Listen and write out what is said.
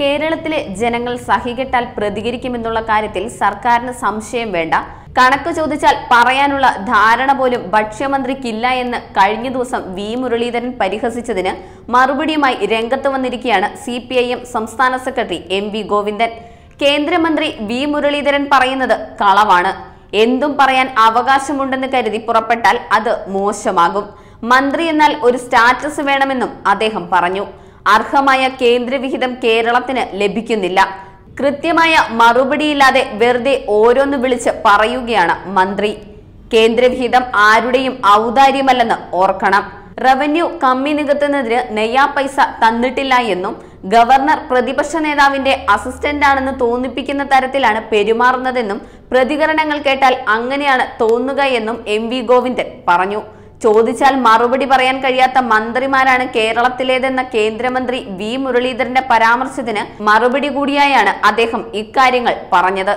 കേരളത്തിലെ ജനങ്ങൾ സഹികെട്ടാൽ പ്രതികരിക്കുമെന്നുള്ള കാര്യത്തിൽ സർക്കാരിന് സംശയം വേണ്ട. കണക്ക് ചോദിച്ചാൽ പറയാനുള്ള ധാരണ പോലും ഭക്ഷ്യമന്ത്രിക്കില്ല എന്ന് കഴിഞ്ഞ ദിവസം വി. മുരളീധരൻ പരിഹസിച്ചതിന് മറുപടിയുമായി രംഗത്ത് വന്നിരിക്കുകയാണ് സി പി ഐ എം സംസ്ഥാന സെക്രട്ടറി എം വി ഗോവിന്ദൻ. കേന്ദ്രമന്ത്രി വി. മുരളീധരൻ പറയുന്നത് കളവാണ്. എന്തും പറയാൻ അവകാശമുണ്ടെന്ന് കരുതി പുറപ്പെട്ടാൽ അത് മോശമാകും. മന്ത്രി എന്നാൽ ഒരു സ്റ്റാറ്റസ് വേണമെന്നും അദ്ദേഹം പറഞ്ഞു. അർഹമായ കേന്ദ്രവിഹിതം കേരളത്തിന് ലഭിക്കുന്നില്ല. കൃത്യമായ മറുപടിയില്ലാതെ വെറുതെ ഓരോന്ന് വിളിച്ച് പറയുകയാണ് മന്ത്രി. കേന്ദ്രവിഹിതം ആരുടെയും ഔദാര്യമല്ലെന്ന് ഓർക്കണം. റവന്യൂ കമ്മി നികത്തുന്നതിന് നെയ്യാ പൈസ തന്നിട്ടില്ല എന്നും ഗവർണർ പ്രതിപക്ഷ നേതാവിന്റെ അസിസ്റ്റന്റ് ആണെന്ന് തോന്നിപ്പിക്കുന്ന തരത്തിലാണ് പെരുമാറുന്നതെന്നും പ്രതികരണങ്ങൾ കേട്ടാൽ അങ്ങനെയാണ് തോന്നുക എന്നും എം വി ഗോവിന്ദൻ പറഞ്ഞു. ചോദിച്ചാൽ മറുപടി പറയാൻ കഴിയാത്ത മന്ത്രിമാരാണ് കേരളത്തിലേതെന്ന കേന്ദ്രമന്ത്രി വി മുരളീധരന്റെ പരാമർശത്തിന് മറുപടി കൂടിയായാണ് അദ്ദേഹം ഇക്കാര്യങ്ങൾ പറഞ്ഞത്.